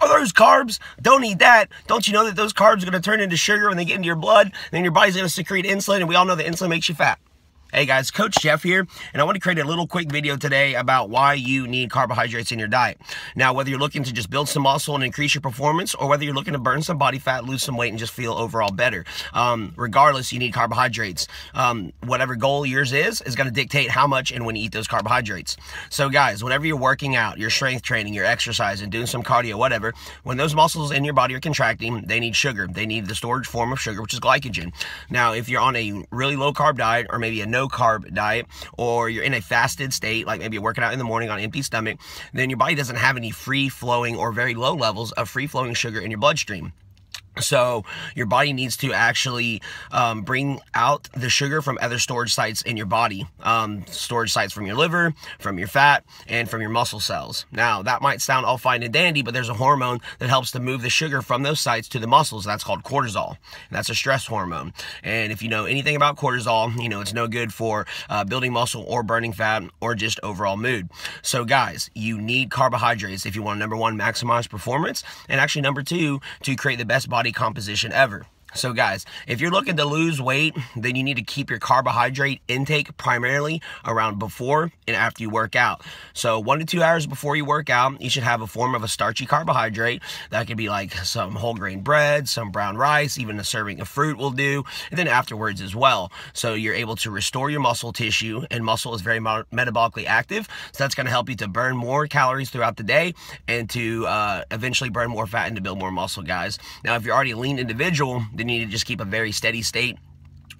Oh, are those carbs? Don't eat that. Don't you know that those carbs are going to turn into sugar when they get into your blood? And Then your body's going to secrete insulin, and we all know that insulin makes you fat. Hey guys, Coach Jeff here, and I want to create a little quick video today about why you need carbohydrates in your diet. Now, whether you're looking to just build some muscle and increase your performance, or whether you're looking to burn some body fat, lose some weight, and just feel overall better, um, regardless, you need carbohydrates. Um, whatever goal yours is, is going to dictate how much and when you eat those carbohydrates. So guys, whenever you're working out, you're strength training, your exercise, and doing some cardio, whatever, when those muscles in your body are contracting, they need sugar. They need the storage form of sugar, which is glycogen. Now, if you're on a really low carb diet, or maybe a no carb diet or you're in a fasted state, like maybe you're working out in the morning on empty stomach, then your body doesn't have any free flowing or very low levels of free flowing sugar in your bloodstream. So your body needs to actually um, bring out the sugar from other storage sites in your body. Um, storage sites from your liver, from your fat, and from your muscle cells. Now, that might sound all fine and dandy, but there's a hormone that helps to move the sugar from those sites to the muscles. That's called cortisol. And that's a stress hormone. And if you know anything about cortisol, you know it's no good for uh, building muscle or burning fat or just overall mood. So guys, you need carbohydrates if you want to, number one, maximize performance, and actually number two, to create the best body body composition ever. So guys, if you're looking to lose weight, then you need to keep your carbohydrate intake primarily around before and after you work out. So one to two hours before you work out, you should have a form of a starchy carbohydrate. That could be like some whole grain bread, some brown rice, even a serving of fruit will do. And then afterwards as well. So you're able to restore your muscle tissue and muscle is very metabolically active. So that's going to help you to burn more calories throughout the day and to uh, eventually burn more fat and to build more muscle, guys. Now, if you're already a lean individual, then you need to just keep a very steady state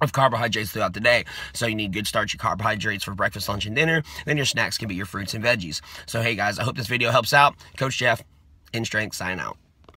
of carbohydrates throughout the day. So you need good starchy carbohydrates for breakfast, lunch, and dinner. Then your snacks can be your fruits and veggies. So hey guys, I hope this video helps out. Coach Jeff, in strength, sign out.